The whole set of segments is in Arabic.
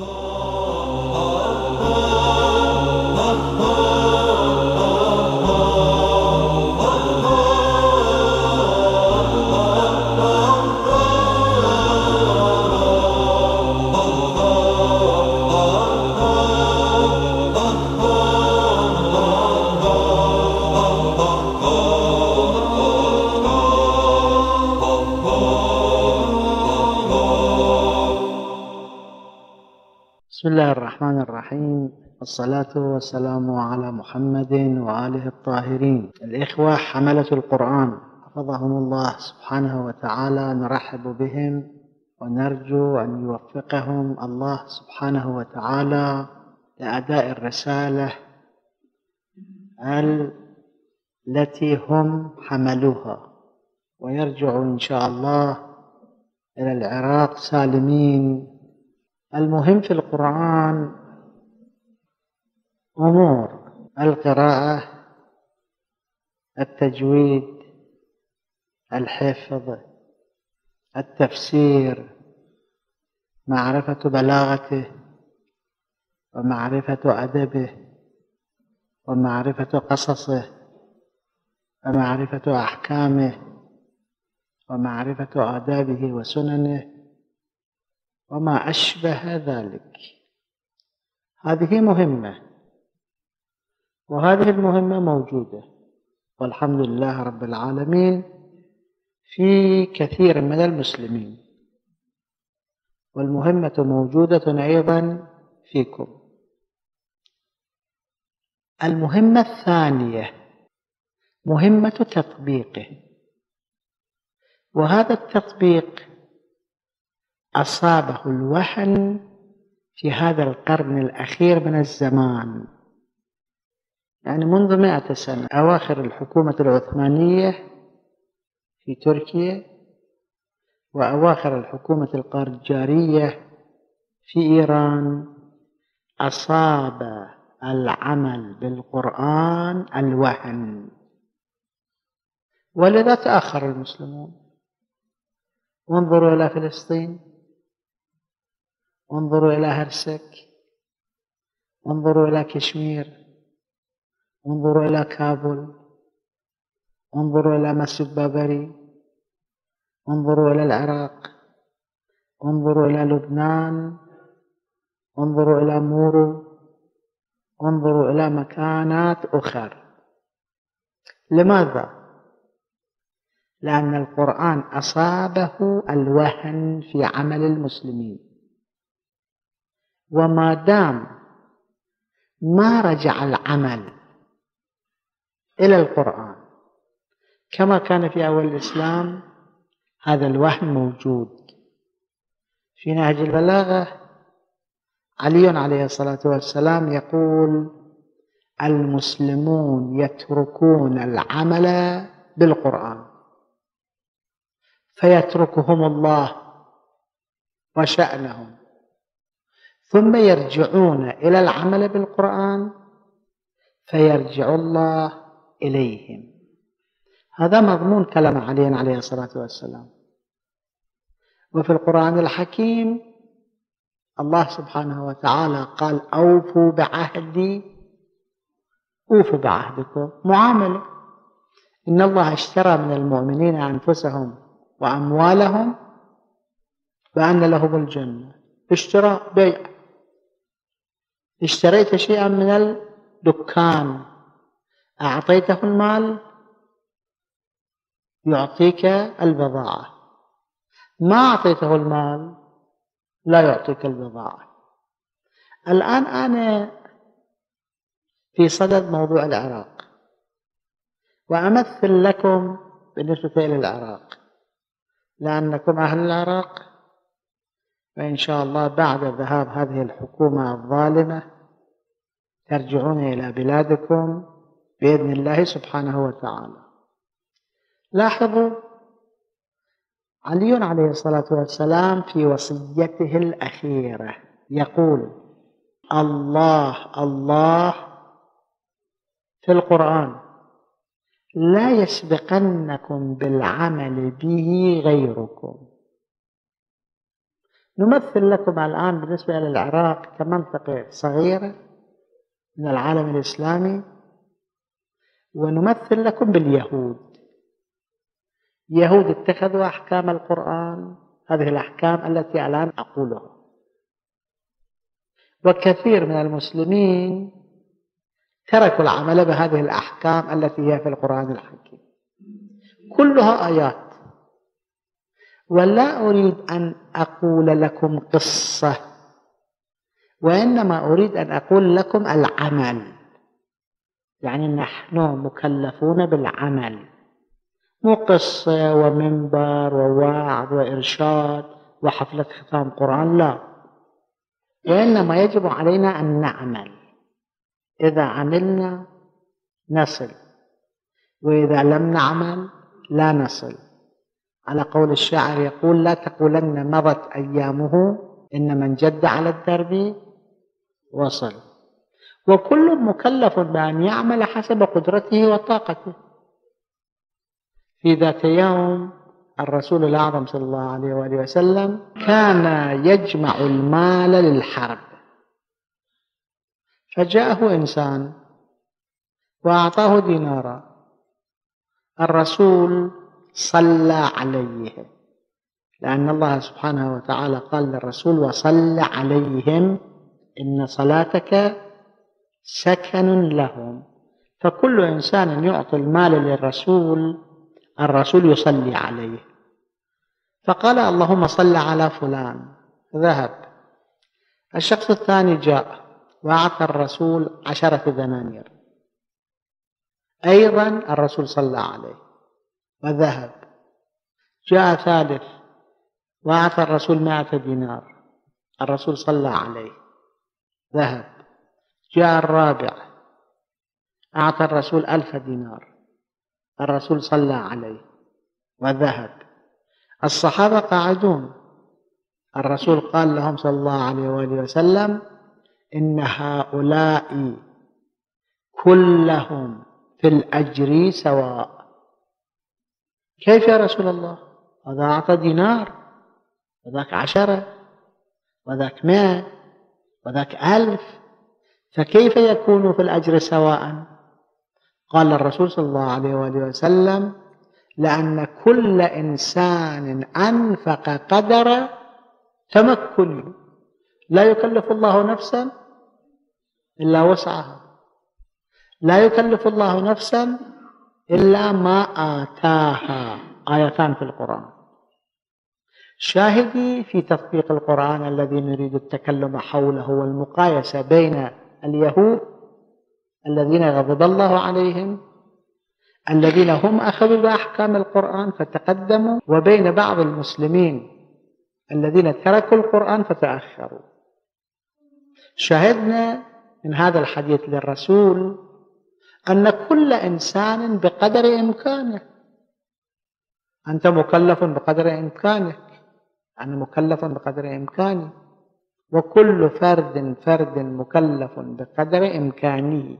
Oh. الرحيم. والصلاة والسلام على محمد وآله الطاهرين. الإخوة حملة القرآن. حفظهم الله سبحانه وتعالى. نرحب بهم ونرجو أن يوفقهم الله سبحانه وتعالى لأداء الرسالة التي هم حملوها. ويرجعوا إن شاء الله إلى العراق سالمين. المهم في القرآن أمور القراءة التجويد الحفظ التفسير معرفة بلاغته ومعرفة أدبه ومعرفة قصصه ومعرفة أحكامه ومعرفة آدابه وسننه وما أشبه ذلك. هذه مهمة. وهذه المهمة موجودة. والحمد لله رب العالمين في كثير من المسلمين. والمهمة موجودة أيضا فيكم. المهمة الثانية مهمة تطبيقه. وهذا التطبيق أصابه الوهن في هذا القرن الأخير من الزمان. يعني منذ مائة سنة أواخر الحكومة العثمانية في تركيا وأواخر الحكومة القاجارية في إيران أصاب العمل بالقرآن الوهن. ولذا تأخر المسلمون. وانظروا إلى فلسطين. انظروا إلى هرسك. انظروا إلى كشمير. انظروا إلى كابول. انظروا إلى مسجد بابري. انظروا إلى العراق. انظروا إلى لبنان. انظروا إلى مورو. انظروا إلى مكانات أخرى لماذا؟ لأن القرآن أصابه الوهن في عمل المسلمين. وما دام ما رجع العمل إلى القرآن. كما كان في أول الإسلام هذا الوهم موجود. في نهج البلاغة علي عليه الصلاة والسلام يقول المسلمون يتركون العمل بالقرآن فيتركهم الله وشأنهم ثم يرجعون إلى العمل بالقرآن فيرجع الله إليهم. هذا مضمون كلام علي عليه الصلاة والسلام. وفي القرآن الحكيم الله سبحانه وتعالى قال أوفوا بعهدي أوفوا بعهدكم. معاملة. إن الله اشترى من المؤمنين أنفسهم وأموالهم وأن لهم الجنة. اشتراء بيع. اشتريت شيئا من الدكان. أعطيته المال؟ يعطيك البضاعة. ما أعطيته المال؟ لا يعطيك البضاعة. الآن أنا في صدد موضوع العراق. وأمثل لكم بالنسبة إلى العراق. لأنكم أهل العراق. فإن شاء الله بعد ذهاب هذه الحكومة الظالمة ترجعون إلى بلادكم. بإذن الله سبحانه وتعالى. لاحظوا علي عليه الصلاة والسلام في وصيته الأخيرة يقول الله الله في القرآن لا يسبقنكم بالعمل به غيركم. نمثل لكم الآن بالنسبة للعراق كمنطقة صغيرة من العالم الإسلامي. ونمثل لكم باليهود. يهود اتخذوا أحكام القرآن هذه الأحكام التي الآن أقولها. وكثير من المسلمين تركوا العمل بهذه الأحكام التي هي في القرآن الحكيم. كلها آيات. ولا أريد أن أقول لكم قصة وإنما أريد أن أقول لكم العمل. يعني نحن مكلفون بالعمل. مو قصة ومنبر ووعظ وإرشاد وحفلة ختام قرآن لا. وإنما يجب علينا أن نعمل. إذا عملنا نصل وإذا لم نعمل لا نصل. على قول الشاعر يقول لا تقولن مضت أيامه إن من جد على الدرب وصل. وكل مكلف بأن يعمل حسب قدرته وطاقته. في ذات يوم الرسول الأعظم صلى الله عليه وآله وسلم كان يجمع المال للحرب. فجاءه إنسان وأعطاه دينارا. الرسول صلى عليه لأن الله سبحانه وتعالى قال للرسول وصل عليهم إن صلاتك سكن لهم. فكل إنسان يعطي المال للرسول الرسول يصلي عليه. فقال اللهم صل على فلان. ذهب. الشخص الثاني جاء وأعطى الرسول عشرة دنانير. أيضا الرسول صلى عليه. وذهب. جاء ثالث وأعطى الرسول مائة دينار. الرسول صلى عليه. ذهب. جاء الرابع. أعطى الرسول ألف دينار. الرسول صلى عليه وذهب. الصحابة قاعدون. الرسول قال لهم صلى الله عليه وآله وسلم إن هؤلاء كلهم في الأجر سواء. كيف يا رسول الله؟ هذا أعطى دينار وذاك عشرة وذاك مئة وذاك ألف. فكيف يكون في الأجر سواء؟ قال الرسول صلى الله عليه وآله وسلم لأن كل إنسان أنفق قدر تمكن. لا يكلف الله نفسا إلا وسعها. لا يكلف الله نفسا إلا ما آتاها. آيتان في القرآن. شاهدي في تطبيق القرآن الذي نريد التكلم حوله والمقايسة بين اليهود الذين غضب الله عليهم الذين هم أخذوا بأحكام القرآن فتقدموا وبين بعض المسلمين الذين تركوا القرآن فتأخروا. شاهدنا من هذا الحديث للرسول أن كل إنسان بقدر إمكانه أنت مكلف بقدر إمكانك أنا مكلف بقدر إمكاني. وكل فرد فرد مكلف بقدر إمكانه.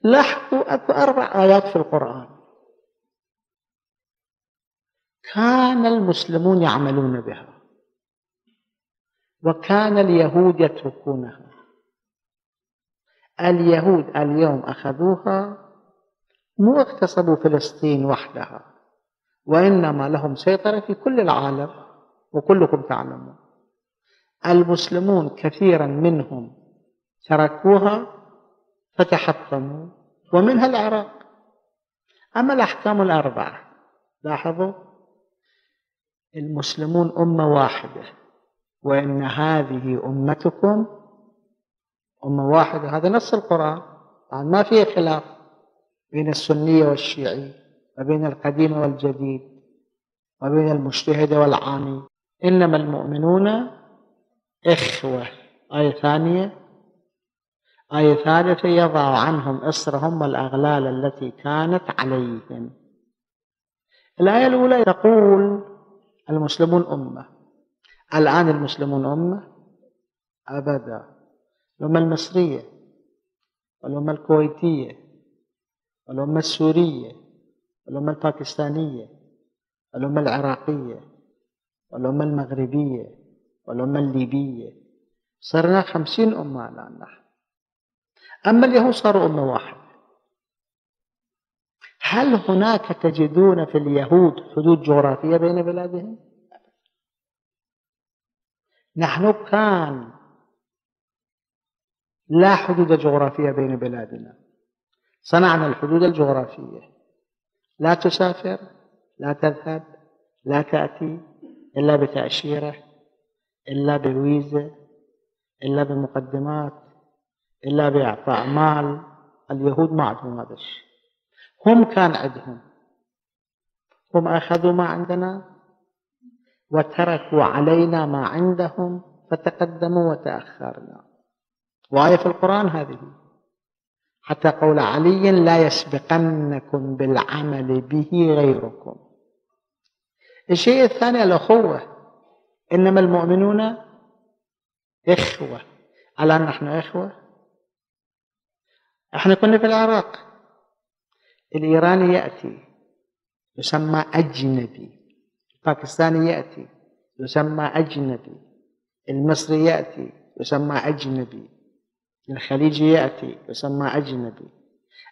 لاحظوا أكو أربع آيات في القرآن. كان المسلمون يعملون بها. وكان اليهود يتركونها. اليهود اليوم أخذوها مو اغتصبوا فلسطين وحدها وإنما لهم سيطرة في كل العالم وكلكم تعلمون. المسلمون كثيرا منهم تركوها فتحطموا ومنها العراق. أما الأحكام الأربعة لاحظوا؟ المسلمون أمة واحدة وإن هذه أمتكم أمة واحدة. هذا نص القرآن. يعني ما فيه خلاف بين السنية والشيعي وبين القديم والجديد وبين المجتهد والعامي. إنما المؤمنون إخوة. آية ثانية. آية ثالثة يضع عنهم إصرهم والأغلال التي كانت عليهم. الآية الأولى تقول المسلمون أمة. الآن المسلمون أمة؟ أبدا. الأمة المصرية والأمة الكويتية والأمة السورية والأمة الباكستانية والأمة العراقية والأمة المغربية. والأمة الليبية صرنا خمسين أمة الآن نحن أما اليهود صاروا أمة واحدة هل هناك تجدون في اليهود حدود جغرافية بين بلادهم؟ نحن كان لا حدود جغرافية بين بلادنا صنعنا الحدود الجغرافية لا تسافر لا تذهب لا تأتي إلا بتأشيرة إلا بويزة إلا بمقدمات إلا بإعطاء مال. اليهود ما عندهم هذا الشيء. هم كان عندهم. هم أخذوا ما عندنا وتركوا علينا ما عندهم فتقدموا وتأخرنا. وآية في القرآن هذه. حتى قول علي لا يسبقنكم بالعمل به غيركم. الشيء الثاني الأخوة. إنما المؤمنون إخوة. الآن نحن إخوة؟ إحنا كنا في العراق. الإيراني يأتي يسمى أجنبي. الباكستاني يأتي يسمى أجنبي. المصري يأتي يسمى أجنبي. الخليجي يأتي يسمى أجنبي.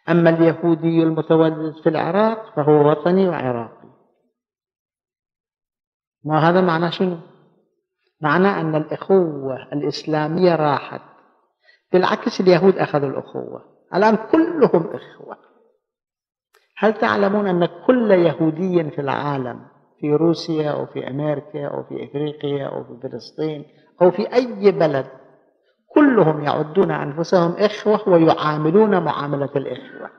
أما اليهودي المتولد في العراق فهو وطني وعراقي. ما هذا معناه شنو؟ معناه أن الإخوة الإسلامية راحت. بالعكس اليهود أخذوا الأخوة. الآن كلهم إخوة. هل تعلمون أن كل يهودي في العالم في روسيا أو في أمريكا أو في إفريقيا أو في فلسطين أو في أي بلد كلهم يعدون أنفسهم إخوة ويعاملون معاملة الإخوة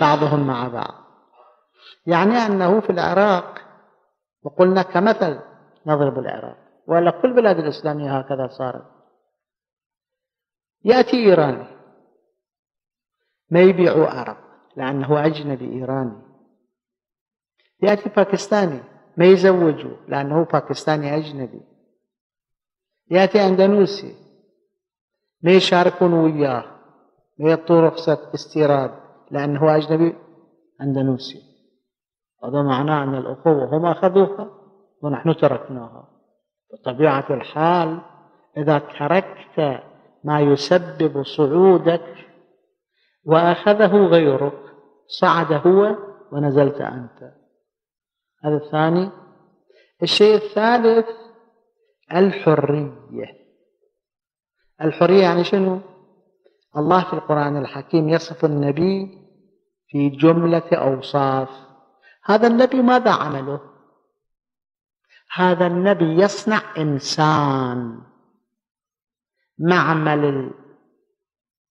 بعضهم مع بعض. يعني أنه في العراق وقلنا كمثل نضرب العراق ولا كل بلاد الإسلامية هكذا صارت. يأتي إيراني. ما يبيعوا عرب لأنه أجنبي إيراني. يأتي باكستاني ما يزوجوا لأنه باكستاني أجنبي. يأتي أندونيسي ما يشاركون وياه ما يعطوا رخصة استيراد لأنه أجنبي أندونيسي. هذا معناه أن الأخوة هم أخذوها ونحن تركناها. بطبيعة الحال إذا تركت ما يسبب صعودك وأخذه غيرك صعد هو ونزلت أنت هذا الثاني الشيء الثالث الحرية الحرية يعني شنو؟ الله في القرآن الحكيم يصف النبي في جملة أوصاف هذا النبي ماذا عمله؟ هذا النبي يصنع إنسان. معمل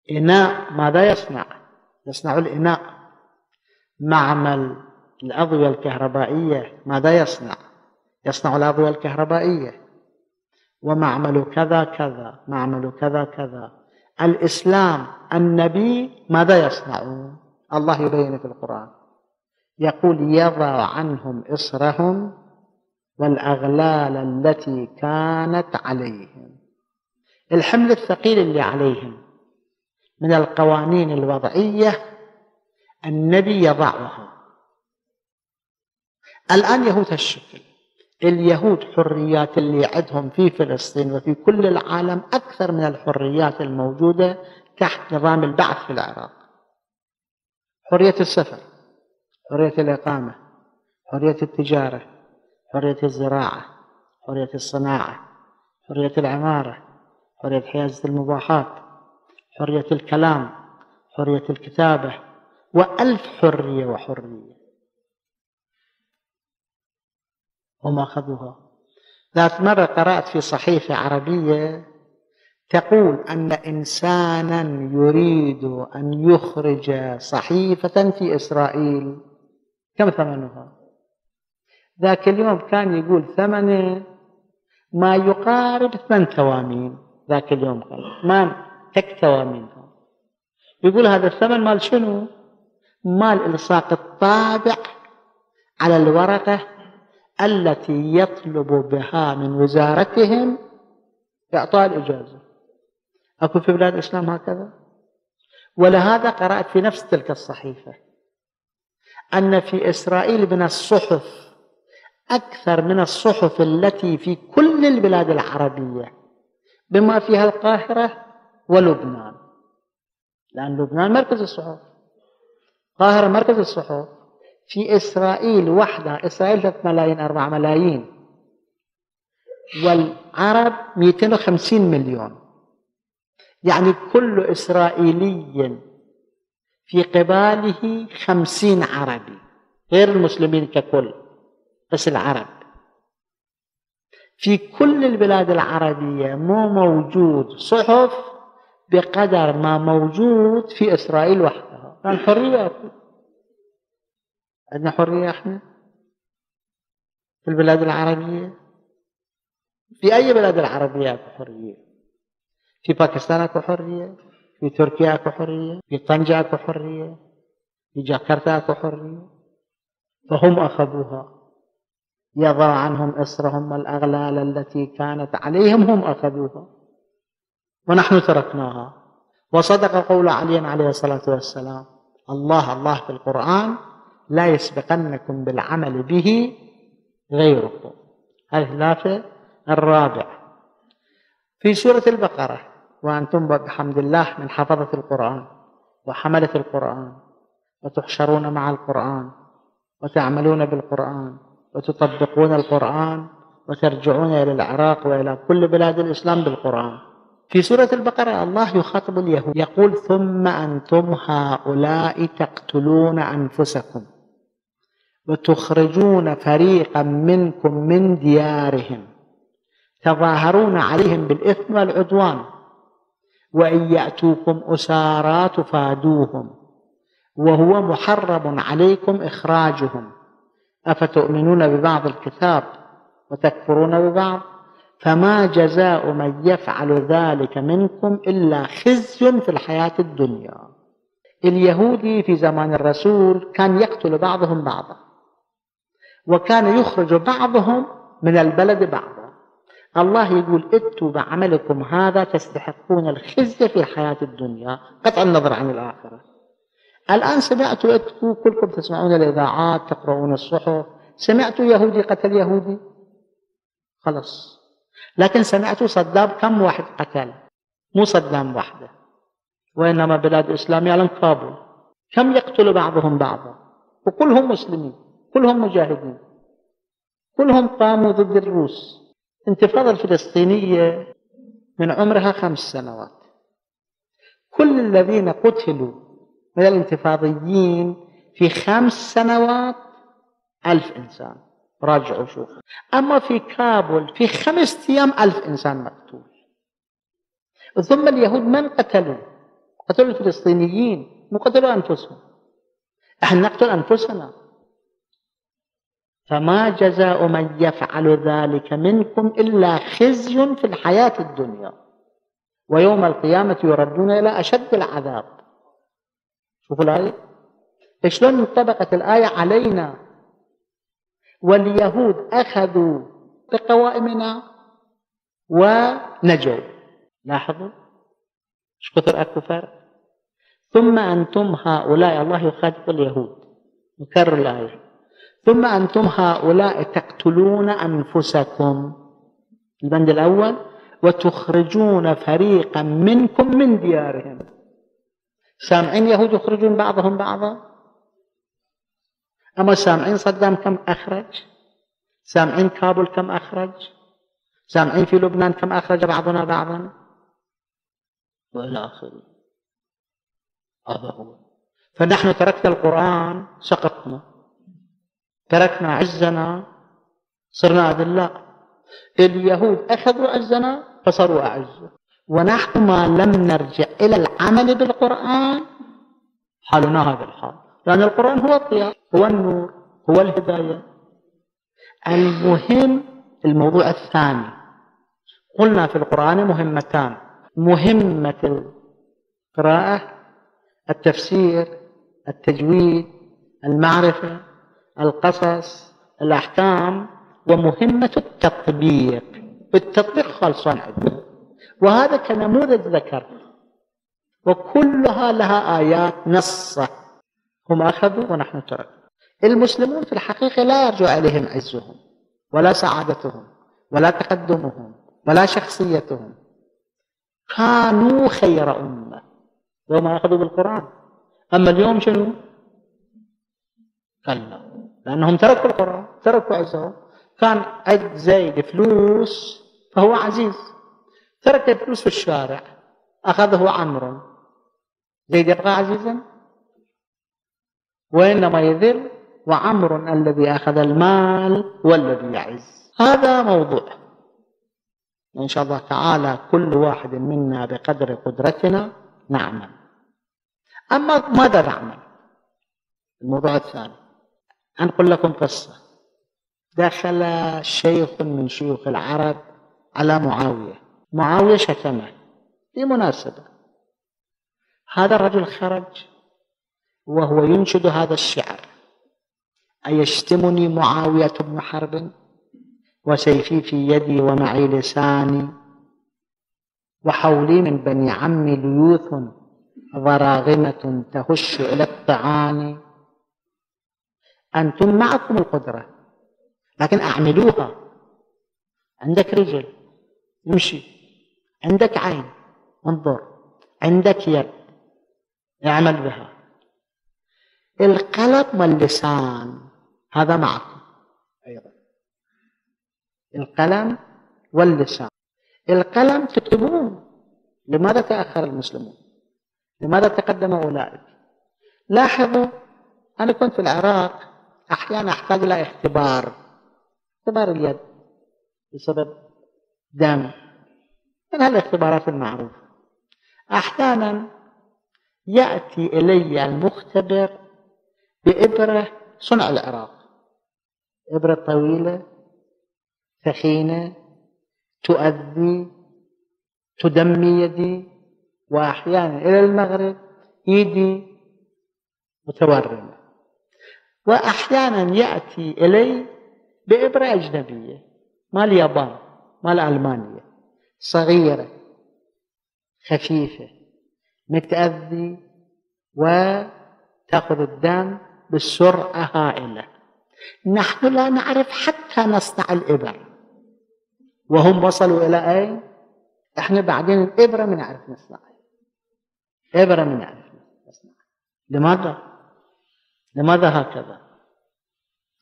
الإناء ماذا يصنع؟ يصنع الإناء. معمل الأضوية الكهربائية ماذا يصنع؟ يصنع الأضوية الكهربائية. ومعمل كذا كذا معمل كذا كذا. الإسلام النبي ماذا يصنعون الله يبين في القرآن. يقول يضع عنهم إصرهم والأغلال التي كانت عليهم. الحمل الثقيل اللي عليهم من القوانين الوضعية النبي يضعها. الآن يهود الشكل اليهود حريات اللي عندهم في فلسطين وفي كل العالم أكثر من الحريات الموجودة تحت نظام البعث في العراق. حرية السفر حرية الإقامة حرية التجارة حرية الزراعة حرية الصناعة حرية العمارة حرية حيازة المباحات حرية الكلام حرية الكتابة وألف حرية وحرية. هم أخذوها. ذات مرة قرأت في صحيفة عربية تقول أن إنسانا يريد أن يخرج صحيفة في إسرائيل. كم ثمنها؟ ذاك اليوم كان يقول ثمنه ما يقارب ثمان ثوامين ذاك اليوم قال ما تكتوى منها يقول هذا الثمن مال شنو؟ مال إلصاق الطابع على الورقة التي يطلب بها من وزارتهم إعطاء الإجازة. أكو في بلاد الإسلام هكذا؟ ولهذا قرأت في نفس تلك الصحيفة أن في إسرائيل من الصحف أكثر من الصحف التي في كل البلاد العربية بما فيها القاهرة ولبنان. لأن لبنان مركز الصحف. القاهرة مركز الصحف. في إسرائيل وحدها إسرائيل 3 ملايين 4 ملايين. والعرب 250 مليون. يعني كل إسرائيلي في قباله خمسين عربي غير المسلمين ككل. بس العرب. في كل البلاد العربية مو موجود صحف بقدر ما موجود في إسرائيل وحدها الحرية عندنا حرية إحنا في البلاد العربية؟ في أي بلاد العربية أكو حرية؟ في باكستان أكو حرية؟ في تركيا أكو حرية؟ في طنجة أكو حرية؟ في جاكرتا أكو حرية؟ فهم أخذوها. يضع عنهم إصرهم والأغلال التي كانت عليهم هم أخذوها. ونحن تركناها. وصدق قول علي عليه الصلاة والسلام الله الله في القرآن لا يسبقنكم بالعمل به غيركم. الخلافة الرابع في سورة البقرة وأنتم بحمد الله من حفظة القرآن وحملة القرآن وتحشرون مع القرآن وتعملون بالقرآن وتطبقون القرآن وترجعون إلى العراق وإلى كل بلاد الإسلام بالقرآن. في سورة البقرة الله يخاطب اليهود يقول ثم أنتم هؤلاء تقتلون أنفسكم وتخرجون فريقا منكم من ديارهم تظاهرون عليهم بالإثم والعدوان وإن يأتوكم أسارى تفادوهم وهو محرم عليكم إخراجهم أفتؤمنون ببعض الكتاب وتكفرون ببعض؟ فما جزاء من يفعل ذلك منكم إلا خزي في الحياة الدنيا. اليهودي في زمان الرسول كان يقتل بعضهم بعضا وكان يخرج بعضهم من البلد بعضا. الله يقول اتوا بعملكم هذا تستحقون الخزي في الحياة الدنيا. قطع النظر عن الآخرة. الآن اتوا كلكم تسمعون الإذاعات تقرؤون الصحف. سمعتوا يهودي قتل يهودي؟ خلص لكن سمعتوا صدام كم واحد قتل؟ مو صدام وحده. وإنما بلاد إسلامية على كابول. كم يقتل بعضهم بعضا؟ وكلهم مسلمين كلهم مجاهدين. كلهم قاموا ضد الروس. الانتفاضة الفلسطينية من عمرها خمس سنوات. كل الذين قتلوا من الانتفاضيين في خمس سنوات ألف إنسان. راجعوا شوفوا. أما في كابول في خمس أيام ألف إنسان مقتول. ثم اليهود من قتلوا؟ قتلوا الفلسطينيين. مو قتلوا أنفسهم. إحنا نقتل أنفسنا. فما جزاء من يفعل ذلك منكم إلا خزي في الحياة الدنيا. ويوم القيامة يردون إلى أشد العذاب. شوفوا الآية؟ شلون انطبقت الآية علينا؟ واليهود أخذوا بقوائمنا ونجوا. لاحظوا؟ إيش كثر أكو فرق؟ ثم أنتم هؤلاء الله يخاطب اليهود. نكرر الآية. ثم أنتم هؤلاء تقتلون أنفسكم. البند الأول. وتخرجون فريقا منكم من ديارهم. سامعين يهود يخرجون بعضهم بعضا؟ أما سامعين صدام كم أخرج؟ سامعين كابول كم أخرج؟ سامعين في لبنان كم أخرج بعضنا بعضا؟ وإلى آخره. هذا هو. فنحن تركنا القرآن سقطنا. تركنا عزنا. صرنا أذلاء. اليهود أخذوا عزنا فصاروا أعز ونحن ما لم نرجع إلى العمل بالقرآن. حالنا هذا الحال. لأن القرآن هو الضياء هو النور هو الهداية. المهم الموضوع الثاني قلنا في القرآن مهمتان. مهمة القراءة التفسير التجويد المعرفة القصص الأحكام ومهمة التطبيق. التطبيق خالصان عندنا وهذا كنموذج ذكر. وكلها لها آيات نصة. هم أخذوا ونحن تركنا المسلمون في الحقيقة لا يرجع عليهم عزهم ولا سعادتهم ولا تقدمهم ولا شخصيتهم. كانوا خير أمة. يوم أخذوا بالقرآن. أما اليوم شنو؟ كلا. لأنهم تركوا القرآن تركوا عزهم. كان عد زيد فلوس فهو عزيز. ترك الفلوس في الشارع. أخذه عمرو. زيد يبقى عزيزا وإنما يذل وعمر الذي أخذ المال والذي يعز. هذا موضوع. إن شاء الله تعالى كل واحد منا بقدر قدرتنا نعمل. أما ماذا نعمل؟ الموضوع الثاني. أنقل لكم قصة. دخل شيخ من شيوخ العرب على معاوية. معاوية شتمه في مناسبة هذا الرجل خرج وهو ينشد هذا الشعر. أيشتمني معاوية بن حرب؟ وسيفي في يدي ومعي لساني. وحولي من بني عمي ليوث ضراغمة تهش إلى الطعان أنتم معكم القدرة لكن أعملوها. عندك رجل يمشي. عندك عين انظر. عندك يد اعمل بها. القلب واللسان هذا معكم. أيضا. القلم واللسان. القلم تكتبون. لماذا تأخر المسلمون؟ لماذا تقدم أولئك؟ لاحظوا أنا كنت في العراق أحيانا أحتاج إلى اختبار. اختبار اليد بسبب دم. من هالاختبارات المعروفة أحيانا يأتي إلي المختبر بإبرة صنع العراق. إبرة طويلة ثخينة تؤذي تدمي يدي وأحيانا إلى المغرب يدي متورمة وأحيانا يأتي إلي بإبرة أجنبية مال اليابان مال ألمانيا صغيرة خفيفة متأذي وتأخذ الدم بسرعة هائلة نحن لا نعرف حتى نصنع الإبر وهم وصلوا إلى أين؟ إحنا بعدين الإبرة من نعرف نصنعها إبرة من نعرف نصنعها لماذا؟ لماذا هكذا؟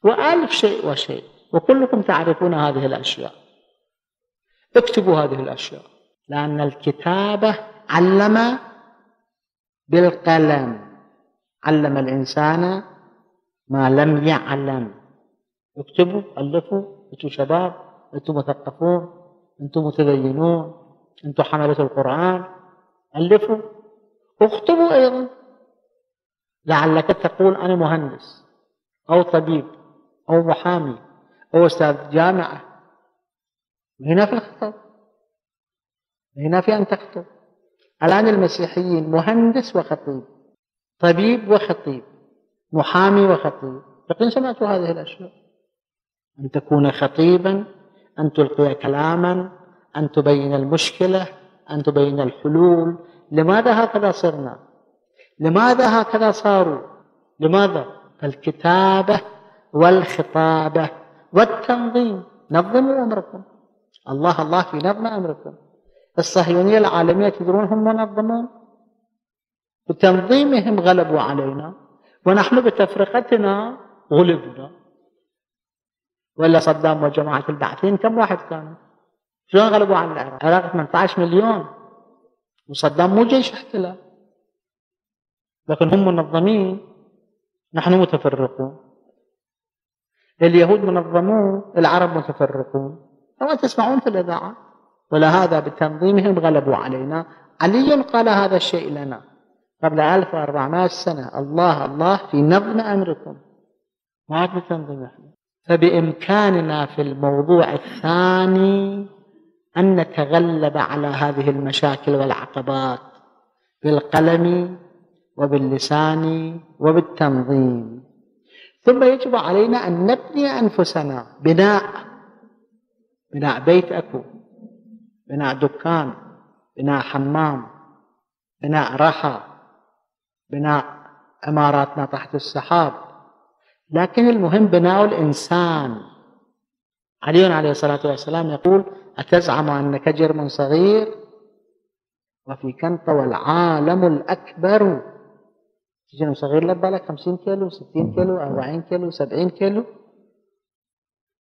وألف شيء وشيء وكلكم تعرفون هذه الأشياء اكتبوا هذه الأشياء. لأن الكتابة علم بالقلم. علم الإنسان ما لم يعلم. اكتبوا ألفوا أنتم شباب أنتم مثقفون أنتم متدينون أنتم حملة القرآن. ألفوا. اكتبوا أيضا. لعلك تقول أنا مهندس أو طبيب أو محامي أو أستاذ جامعة هنا في الخطاب هنا في أن تخطب. الآن المسيحيين مهندس وخطيب طبيب وخطيب محامي وخطيب. لكن سمعت هذه الأشياء. أن تكون خطيبا أن تلقي كلاما أن تبين المشكلة أن تبين الحلول. لماذا هكذا صرنا؟ لماذا هكذا صاروا؟ لماذا؟ الكتابة والخطابة والتنظيم. نظموا أمركم. الله الله في نظم أمركم. الصهيونية العالمية تدرون هم منظمون؟ بتنظيمهم غلبوا علينا ونحن بتفرقتنا غلبنا. ولا صدام وجماعة البعثين كم واحد كانوا؟ شلون غلبوا على العراق؟ العراق 18 مليون. وصدام مو جيش احتلال لكن هم منظمين. نحن متفرقون. اليهود منظمون العرب متفرقون. كما تسمعون في الإذاعة. ولهذا بتنظيمهم غلبوا علينا. علي قال هذا الشيء لنا قبل 1400 سنة. الله الله في نظم أمركم. ما بتنظيم إحنا. فبإمكاننا في الموضوع الثاني أن نتغلب على هذه المشاكل والعقبات بالقلم وباللسان وبالتنظيم. ثم يجب علينا أن نبني أنفسنا بناء بناء بيت أكو بناء دكان بناء حمام بناء رحى بناء عماراتنا تحت السحاب. لكن المهم بناء الإنسان. علي عليه الصلاة والسلام يقول أتزعم أنك جرم صغير؟ وفي كنط والعالم الأكبر. جرم صغير لبالك خمسين كيلو ستين كيلو أربعين كيلو سبعين كيلو.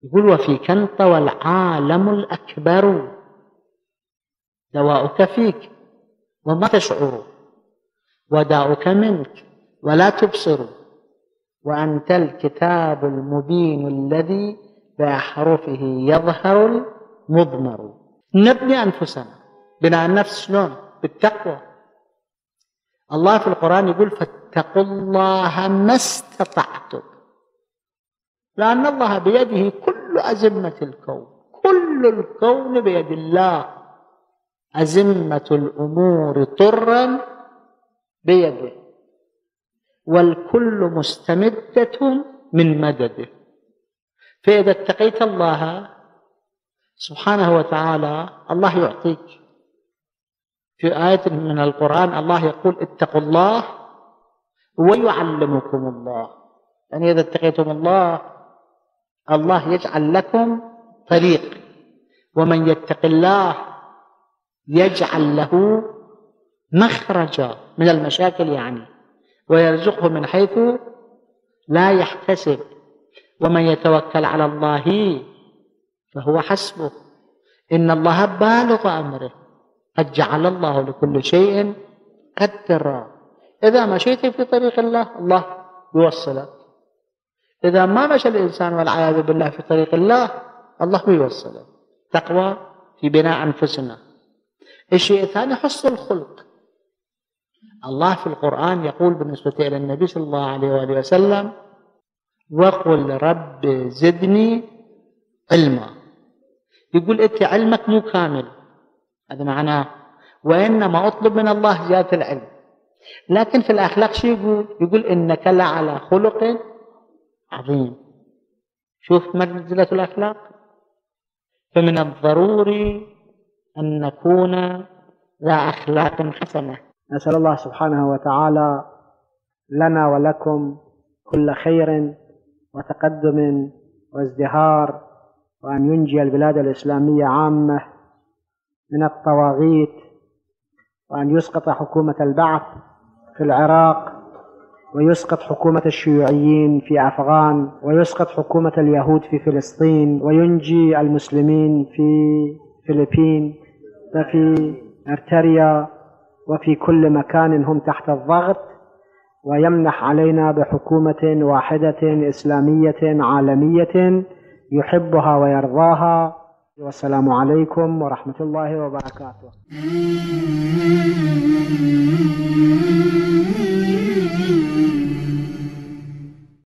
يقول وفي كنط والعالم الأكبر دواؤك فيك وما تشعر وداؤك منك ولا تبصر وأنت الكتاب المبين الذي بأحرفه يظهر المضمر نبني أنفسنا بناء النفس شلون؟ بالتقوى. الله في القرآن يقول فاتقوا الله ما استطعتم. لأن الله بيده كل أزمة الكون. كل الكون بيد الله. أزمة الأمور طرا بيده. والكل مستمدة من مدده. فإذا اتقيت الله سبحانه وتعالى الله يعطيك. في آية من القرآن الله يقول اتقوا الله ويعلمكم الله. يعني إذا اتقيتم الله الله يجعل لكم طريق ومن يتق الله يجعل له مخرجا من المشاكل يعني ويرزقه من حيث لا يحتسب. ومن يتوكل على الله فهو حسبه. إن الله بالغ أمره. قد جعل الله لكل شيء قدرا. إذا مشيت في طريق الله الله يوصلك. إذا ما مشى الإنسان والعياذ بالله في طريق الله الله بيوصله تقوى في بناء أنفسنا. الشيء الثاني حسن الخلق. الله في القرآن يقول بالنسبة إلى النبي صلى الله عليه وآله وسلم وقل رب زدني علما. يقول أنت علمك مو كامل. هذا معناه وإنما أطلب من الله زيادة العلم. لكن في الأخلاق شو يقول؟ يقول إنك لعلى خلق عظيم. شوف منزلة الأخلاق. فمن الضروري أن نكون ذا أخلاق حسنة. نسأل الله سبحانه وتعالى لنا ولكم كل خير وتقدم وازدهار وأن ينجي البلاد الإسلامية عامة من الطواغيت وأن يسقط حكومة البعث في العراق ويسقط حكومة الشيوعيين في أفغان ويسقط حكومة اليهود في فلسطين وينجي المسلمين في فلبين وفي أرتريا وفي كل مكان هم تحت الضغط ويمنح علينا بحكومة واحدة إسلامية عالمية يحبها ويرضاها. والسلام عليكم ورحمة الله وبركاته.